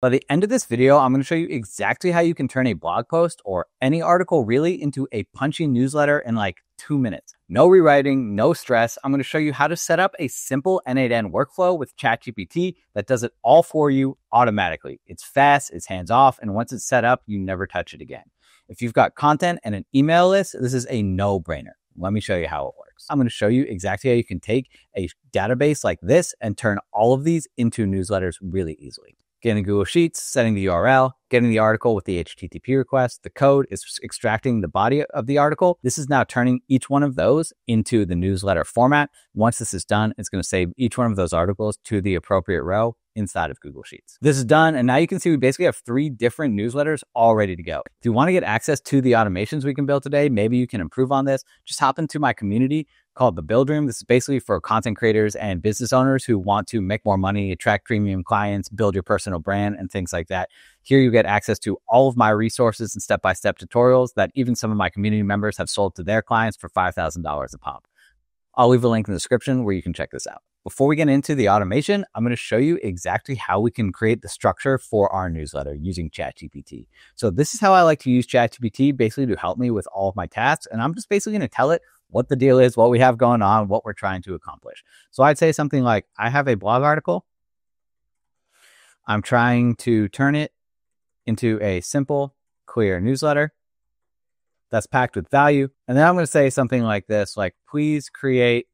By the end of this video, I'm going to show you exactly how you can turn a blog post or any article really into a punchy newsletter in like two minutes. No rewriting, no stress. I'm going to show you how to set up a simple N8N workflow with ChatGPT that does it all for you automatically. It's fast, it's hands off, and once it's set up, you never touch it again. If you've got content and an email list, this is a no brainer. Let me show you how it works. I'm going to show you exactly how you can take a database like this and turn all of these into newsletters really easily getting Google Sheets, setting the URL, getting the article with the HTTP request. The code is extracting the body of the article. This is now turning each one of those into the newsletter format. Once this is done, it's going to save each one of those articles to the appropriate row inside of Google Sheets. This is done. And now you can see we basically have three different newsletters all ready to go. If you want to get access to the automations we can build today, maybe you can improve on this. Just hop into my community called the Build Room. This is basically for content creators and business owners who want to make more money, attract premium clients, build your personal brand, and things like that. Here you get access to all of my resources and step by step tutorials that even some of my community members have sold to their clients for $5,000 a pop. I'll leave a link in the description where you can check this out. Before we get into the automation, I'm going to show you exactly how we can create the structure for our newsletter using ChatGPT. So this is how I like to use ChatGPT basically to help me with all of my tasks. And I'm just basically going to tell it what the deal is, what we have going on, what we're trying to accomplish. So I'd say something like, I have a blog article. I'm trying to turn it into a simple, clear newsletter that's packed with value. And then I'm going to say something like this, like, please create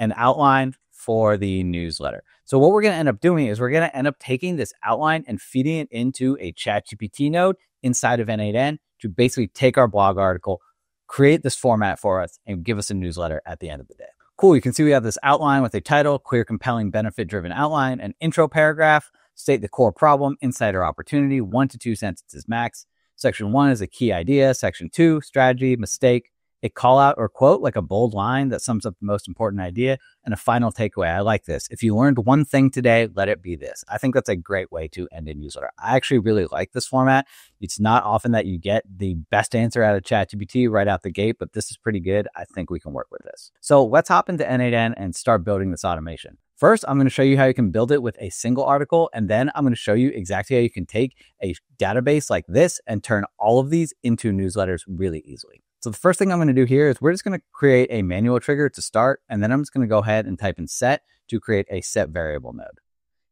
an outline for the newsletter. So what we're going to end up doing is we're going to end up taking this outline and feeding it into a ChatGPT node inside of N8N to basically take our blog article, create this format for us, and give us a newsletter at the end of the day. Cool. You can see we have this outline with a title, clear, compelling, benefit driven outline, an intro paragraph, state the core problem, insider opportunity, one to two sentences max. Section one is a key idea. Section two, strategy, mistake, a call out or quote, like a bold line that sums up the most important idea, and a final takeaway. I like this. If you learned one thing today, let it be this. I think that's a great way to end a newsletter. I actually really like this format. It's not often that you get the best answer out of ChatGPT right out the gate, but this is pretty good. I think we can work with this. So let's hop into N8N and start building this automation. First, I'm going to show you how you can build it with a single article, and then I'm going to show you exactly how you can take a database like this and turn all of these into newsletters really easily. So the first thing I'm going to do here is we're just going to create a manual trigger to start, and then I'm just going to go ahead and type in set to create a set variable node.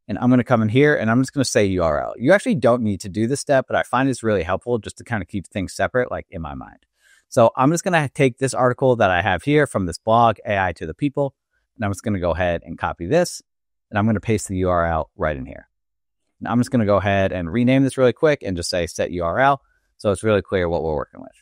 And I'm going to come in here and I'm just going to say URL. You actually don't need to do this step, but I find it's really helpful just to kind of keep things separate, like in my mind. So I'm just going to take this article that I have here from this blog, AI to the people, and I'm just going to go ahead and copy this, and I'm going to paste the URL right in here. Now I'm just going to go ahead and rename this really quick and just say set URL. So it's really clear what we're working with.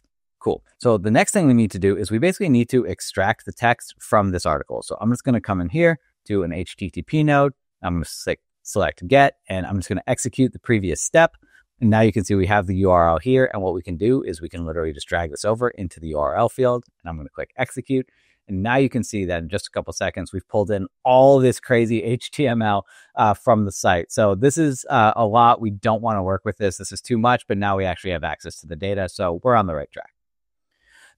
Cool. So the next thing we need to do is we basically need to extract the text from this article. So I'm just going to come in here to an HTTP node. I'm going to select get, and I'm just going to execute the previous step. And now you can see we have the URL here. And what we can do is we can literally just drag this over into the URL field. And I'm going to click execute. And now you can see that in just a couple seconds, we've pulled in all this crazy HTML uh, from the site. So this is uh, a lot. We don't want to work with this. This is too much, but now we actually have access to the data. So we're on the right track.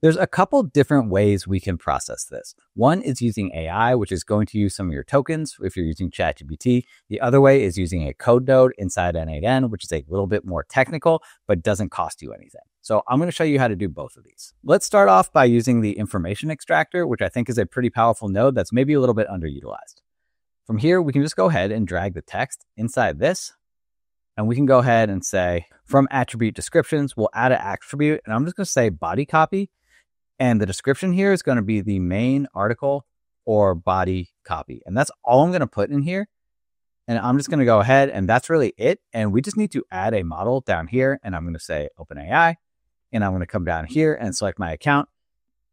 There's a couple different ways we can process this. One is using AI, which is going to use some of your tokens if you're using ChatGPT. The other way is using a code node inside N8N, which is a little bit more technical, but doesn't cost you anything. So I'm going to show you how to do both of these. Let's start off by using the information extractor, which I think is a pretty powerful node that's maybe a little bit underutilized. From here, we can just go ahead and drag the text inside this. And we can go ahead and say from attribute descriptions, we'll add an attribute. And I'm just going to say body copy and the description here is going to be the main article or body copy. And that's all I'm going to put in here. And I'm just going to go ahead and that's really it. And we just need to add a model down here. And I'm going to say OpenAI. And I'm going to come down here and select my account.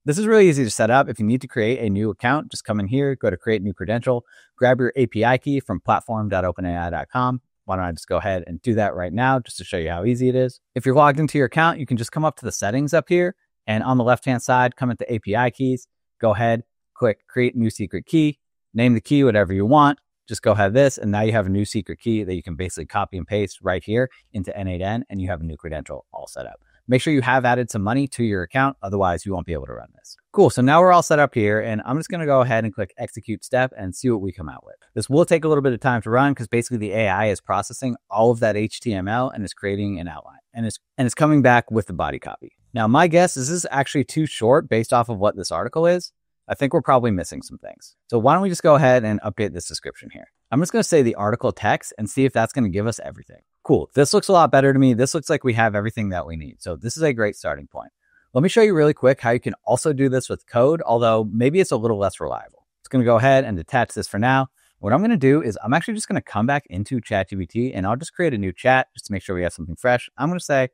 This is really easy to set up. If you need to create a new account, just come in here, go to create new credential, grab your API key from platform.openai.com. Why don't I just go ahead and do that right now just to show you how easy it is. If you're logged into your account, you can just come up to the settings up here and on the left hand side, come into API keys, go ahead, click create new secret key, name the key whatever you want. Just go ahead this, and now you have a new secret key that you can basically copy and paste right here into N8N, and you have a new credential all set up. Make sure you have added some money to your account, otherwise, you won't be able to run this. Cool. So now we're all set up here and I'm just going to go ahead and click execute step and see what we come out with. This will take a little bit of time to run because basically the AI is processing all of that HTML and is creating an outline and it's, and it's coming back with the body copy. Now, my guess is this is actually too short based off of what this article is. I think we're probably missing some things. So why don't we just go ahead and update this description here? I'm just going to say the article text and see if that's going to give us everything. Cool. This looks a lot better to me. This looks like we have everything that we need. So this is a great starting point. Let me show you really quick how you can also do this with code, although maybe it's a little less reliable. It's going to go ahead and detach this for now. What I'm going to do is I'm actually just going to come back into ChatGPT and I'll just create a new chat just to make sure we have something fresh. I'm going to say,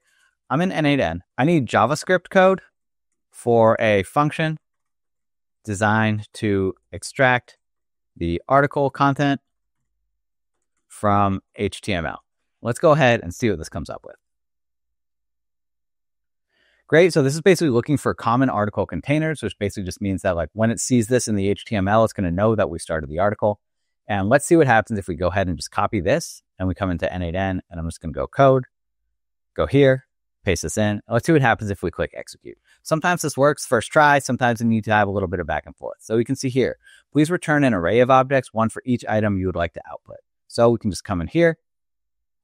I'm in N8N. I need JavaScript code for a function designed to extract the article content from HTML. Let's go ahead and see what this comes up with. Great. So this is basically looking for common article containers, which basically just means that like when it sees this in the HTML, it's going to know that we started the article. And let's see what happens if we go ahead and just copy this and we come into N8N and I'm just going to go code, go here, paste this in. Let's see what happens if we click execute. Sometimes this works first try. Sometimes you need to have a little bit of back and forth. So we can see here, please return an array of objects, one for each item you would like to output. So we can just come in here,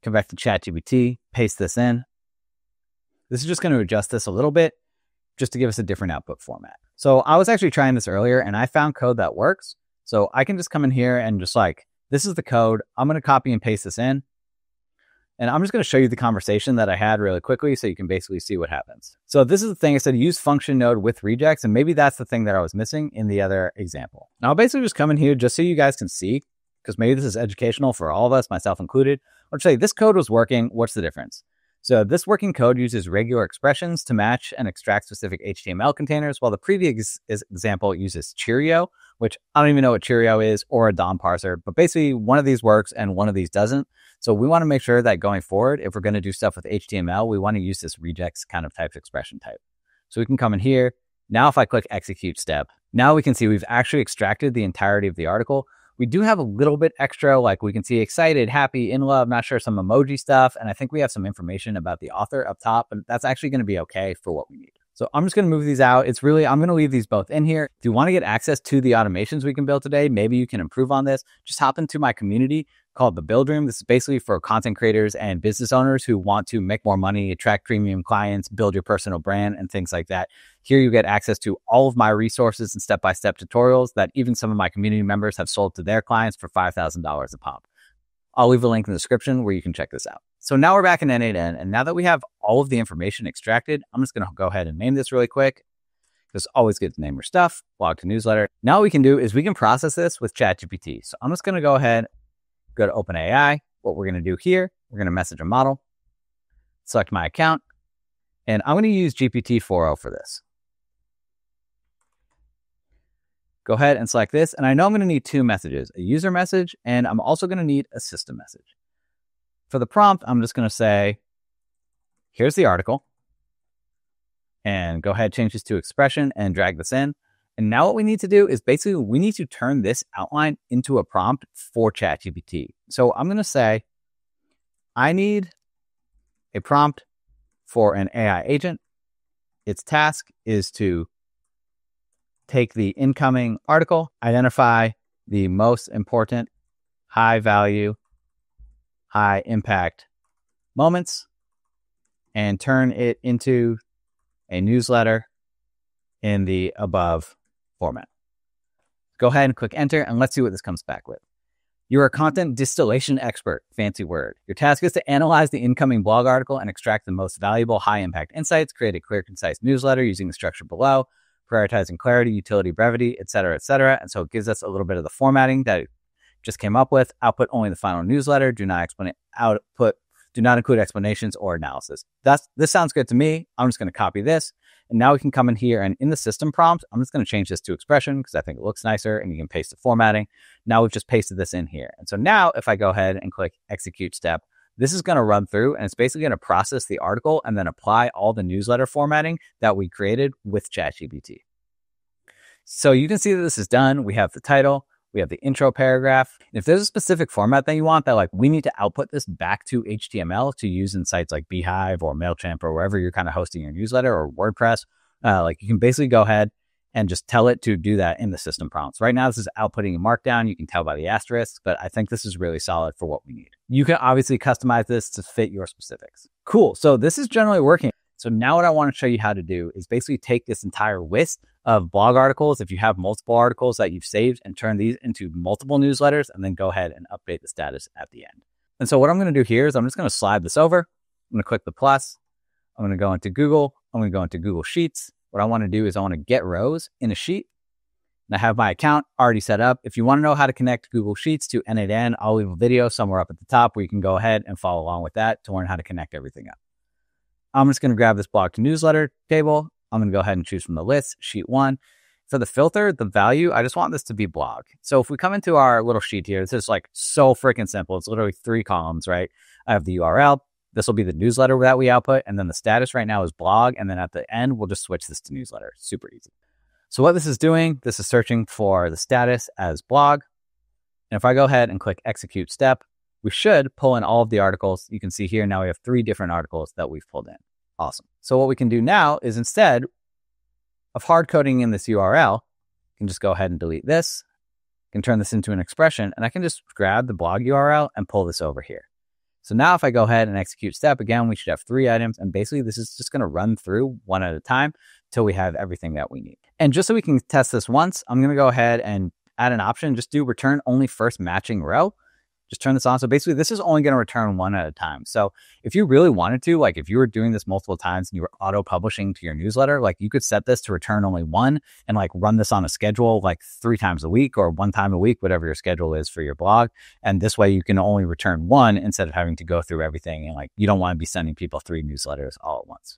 come back to ChatGPT, paste this in. This is just going to adjust this a little bit just to give us a different output format. So I was actually trying this earlier and I found code that works. So I can just come in here and just like, this is the code. I'm going to copy and paste this in. And I'm just going to show you the conversation that I had really quickly so you can basically see what happens. So this is the thing I said, use function node with regex. And maybe that's the thing that I was missing in the other example. Now I'll basically just come in here just so you guys can see, because maybe this is educational for all of us, myself included. I'll say this code was working. What's the difference? So this working code uses regular expressions to match and extract specific HTML containers, while the previous example uses Cheerio, which I don't even know what Cheerio is or a DOM parser, but basically one of these works and one of these doesn't. So we want to make sure that going forward, if we're going to do stuff with HTML, we want to use this regex kind of type expression type. So we can come in here. Now, if I click execute step, now we can see we've actually extracted the entirety of the article, we do have a little bit extra, like we can see excited, happy, in love, not sure, some emoji stuff. And I think we have some information about the author up top, and that's actually going to be okay for what we need. So I'm just going to move these out. It's really, I'm going to leave these both in here. If you want to get access to the automations we can build today, maybe you can improve on this. Just hop into my community called the Build Room. This is basically for content creators and business owners who want to make more money, attract premium clients, build your personal brand, and things like that. Here you get access to all of my resources and step by step tutorials that even some of my community members have sold to their clients for $5,000 a pop. I'll leave a link in the description where you can check this out. So now we're back in N8N. And now that we have all of the information extracted, I'm just going to go ahead and name this really quick. Just always good to name your stuff, blog to newsletter. Now what we can do is we can process this with ChatGPT. So I'm just going to go ahead go to OpenAI. What we're going to do here, we're going to message a model, select my account, and I'm going to use GPT-4o for this. Go ahead and select this. And I know I'm going to need two messages, a user message, and I'm also going to need a system message. For the prompt, I'm just going to say, here's the article. And go ahead, change this to expression and drag this in. And now what we need to do is basically we need to turn this outline into a prompt for ChatGPT. So I'm going to say, I need a prompt for an AI agent. Its task is to take the incoming article, identify the most important high value, high impact moments, and turn it into a newsletter in the above format. Go ahead and click enter and let's see what this comes back with. You're a content distillation expert, fancy word. Your task is to analyze the incoming blog article and extract the most valuable high impact insights, create a clear, concise newsletter using the structure below, prioritizing clarity, utility, brevity, et cetera, et cetera. And so it gives us a little bit of the formatting that just came up with. Output only the final newsletter. Do not explain output. Do not include explanations or analysis. That's this sounds good to me. I'm just going to copy this and now we can come in here and in the system prompt, I'm just going to change this to expression because I think it looks nicer and you can paste the formatting. Now we've just pasted this in here. And so now if I go ahead and click execute step, this is going to run through and it's basically going to process the article and then apply all the newsletter formatting that we created with ChatGPT. So you can see that this is done. We have the title, we have the intro paragraph. If there's a specific format that you want that like we need to output this back to HTML to use in sites like beehiiv or MailChimp or wherever you're kind of hosting your newsletter or WordPress, uh, like you can basically go ahead and just tell it to do that in the system prompts. Right now, this is outputting a markdown. You can tell by the asterisk, but I think this is really solid for what we need. You can obviously customize this to fit your specifics. Cool. So this is generally working. So now what I want to show you how to do is basically take this entire list of blog articles, if you have multiple articles that you've saved and turn these into multiple newsletters and then go ahead and update the status at the end. And so what I'm going to do here is I'm just going to slide this over. I'm going to click the plus. I'm going to go into Google. I'm going to go into Google Sheets. What I want to do is I want to get rows in a sheet. And I have my account already set up. If you want to know how to connect Google Sheets to N8N, I'll leave a video somewhere up at the top where you can go ahead and follow along with that to learn how to connect everything up. I'm just going to grab this blog to newsletter table. I'm going to go ahead and choose from the list, sheet one. For the filter, the value, I just want this to be blog. So if we come into our little sheet here, this is like so freaking simple. It's literally three columns, right? I have the URL. This will be the newsletter that we output. And then the status right now is blog. And then at the end, we'll just switch this to newsletter. Super easy. So what this is doing, this is searching for the status as blog. And if I go ahead and click execute step, we should pull in all of the articles. You can see here now we have three different articles that we've pulled in. Awesome. So what we can do now is instead of hard coding in this URL, I can just go ahead and delete this. I can turn this into an expression and I can just grab the blog URL and pull this over here. So now if I go ahead and execute step again, we should have three items. And basically this is just going to run through one at a time till we have everything that we need. And just so we can test this once, I'm going to go ahead and add an option, just do return only first matching row just turn this on. So basically, this is only going to return one at a time. So if you really wanted to, like if you were doing this multiple times and you were auto publishing to your newsletter, like you could set this to return only one and like run this on a schedule like three times a week or one time a week, whatever your schedule is for your blog. And this way you can only return one instead of having to go through everything. And like you don't want to be sending people three newsletters all at once.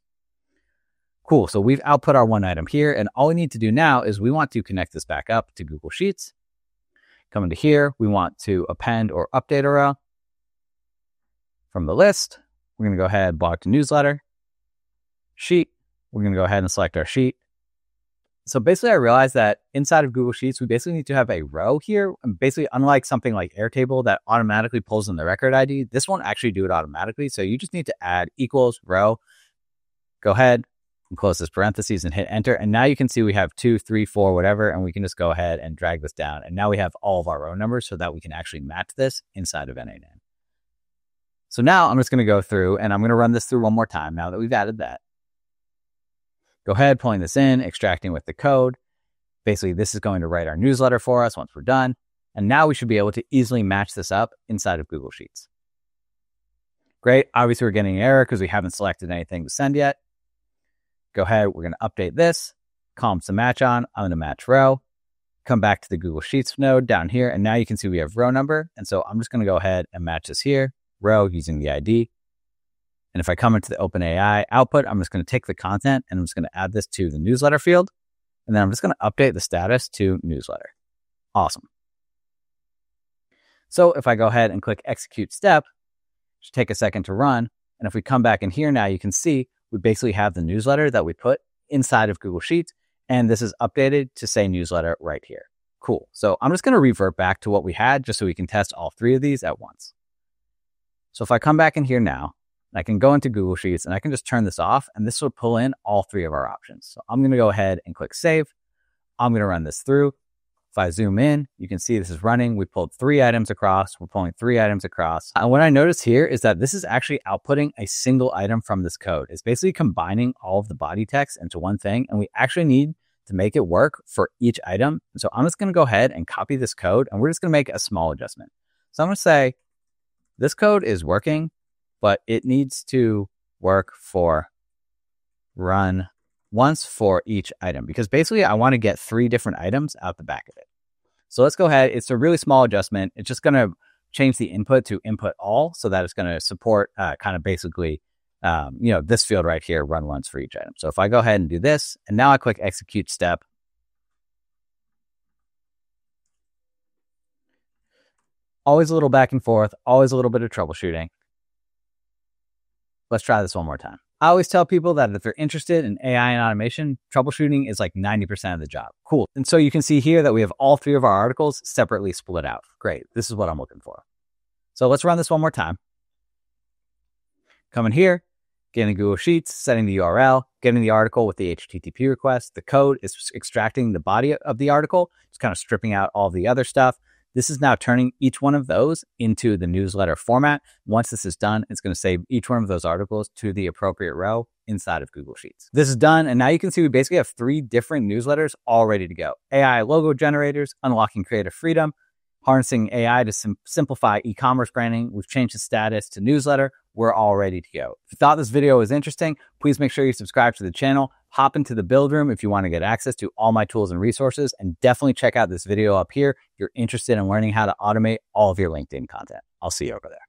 Cool. So we've output our one item here. And all we need to do now is we want to connect this back up to Google Sheets. Come into here, we want to append or update a row. From the list, we're going to go ahead, blog to newsletter, sheet. We're going to go ahead and select our sheet. So basically, I realized that inside of Google Sheets, we basically need to have a row here. And basically, unlike something like Airtable that automatically pulls in the record ID, this won't actually do it automatically. So you just need to add equals row. Go ahead, and close this parentheses and hit enter. And now you can see we have two, three, four, whatever, and we can just go ahead and drag this down. And now we have all of our row numbers so that we can actually match this inside of N8N. So now I'm just going to go through and I'm going to run this through one more time now that we've added that. Go ahead, pulling this in, extracting with the code. Basically, this is going to write our newsletter for us once we're done. And now we should be able to easily match this up inside of Google Sheets. Great. Obviously, we're getting an error because we haven't selected anything to send yet go ahead, we're going to update this, columns to match on. I'm going to match row, come back to the Google Sheets node down here. And now you can see we have row number. And so I'm just going to go ahead and match this here, row using the ID. And if I come into the OpenAI output, I'm just going to take the content and I'm just going to add this to the newsletter field. And then I'm just going to update the status to newsletter. Awesome. So if I go ahead and click execute step, should take a second to run. And if we come back in here now, you can see we basically have the newsletter that we put inside of Google Sheets. And this is updated to say newsletter right here. Cool. So I'm just going to revert back to what we had just so we can test all three of these at once. So if I come back in here now, I can go into Google Sheets and I can just turn this off and this will pull in all three of our options. So I'm going to go ahead and click save. I'm going to run this through. If I zoom in, you can see this is running. We pulled three items across. We're pulling three items across. And what I notice here is that this is actually outputting a single item from this code. It's basically combining all of the body text into one thing. And we actually need to make it work for each item. So I'm just going to go ahead and copy this code and we're just going to make a small adjustment. So I'm going to say this code is working, but it needs to work for run once for each item because basically I want to get three different items out the back of it. So let's go ahead. It's a really small adjustment. It's just going to change the input to input all so that it's going to support uh, kind of basically, um, you know, this field right here, run once for each item. So if I go ahead and do this, and now I click execute step, always a little back and forth, always a little bit of troubleshooting. Let's try this one more time. I always tell people that if they're interested in AI and automation, troubleshooting is like 90% of the job. Cool. And so you can see here that we have all three of our articles separately split out. Great. This is what I'm looking for. So let's run this one more time. Come in here. getting Google Sheets, setting the URL, getting the article with the HTTP request. The code is extracting the body of the article, it's kind of stripping out all the other stuff. This is now turning each one of those into the newsletter format. Once this is done, it's going to save each one of those articles to the appropriate row inside of Google Sheets. This is done, and now you can see we basically have three different newsletters all ready to go. AI logo generators, unlocking creative freedom, harnessing AI to sim- simplify e-commerce branding. We've changed the status to newsletter. We're all ready to go. If you thought this video was interesting, please make sure you subscribe to the channel. Hop into the build room if you want to get access to all my tools and resources, and definitely check out this video up here if you're interested in learning how to automate all of your LinkedIn content. I'll see you over there.